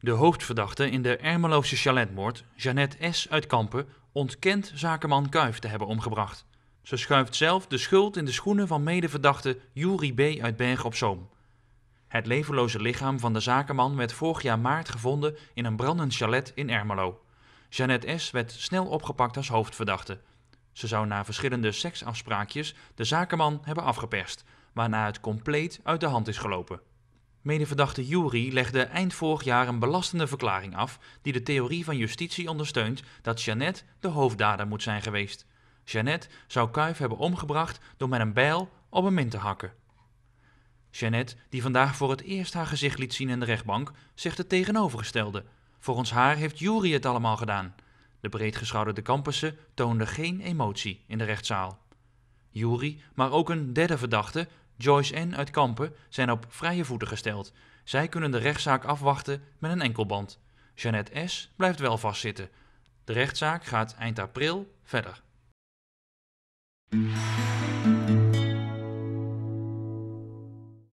De hoofdverdachte in de Ermeloze chaletmoord, Jeannette S. uit Kampen, ontkent zakenman Kuif te hebben omgebracht. Ze schuift zelf de schuld in de schoenen van medeverdachte Juri B. uit Bergen op Zoom. Het levenloze lichaam van de zakenman werd vorig jaar maart gevonden in een brandend chalet in Ermelo. Jeannette S. werd snel opgepakt als hoofdverdachte. Ze zou na verschillende seksafspraakjes de zakenman hebben afgeperst, waarna het compleet uit de hand is gelopen. Medeverdachte Juri legde eind vorig jaar een belastende verklaring af die de theorie van justitie ondersteunt dat Jeannette de hoofddader moet zijn geweest. Jeannette zou Kuif hebben omgebracht door met een bijl op een min te hakken. Jeannette, die vandaag voor het eerst haar gezicht liet zien in de rechtbank, zegt het tegenovergestelde. Volgens haar heeft Juri het allemaal gedaan. De breedgeschouderde campussen toonden geen emotie in de rechtszaal. Juri, maar ook een derde verdachte, Joyce N. uit Kampen, zijn op vrije voeten gesteld. Zij kunnen de rechtszaak afwachten met een enkelband. Jeannette S. blijft wel vastzitten. De rechtszaak gaat eind april verder.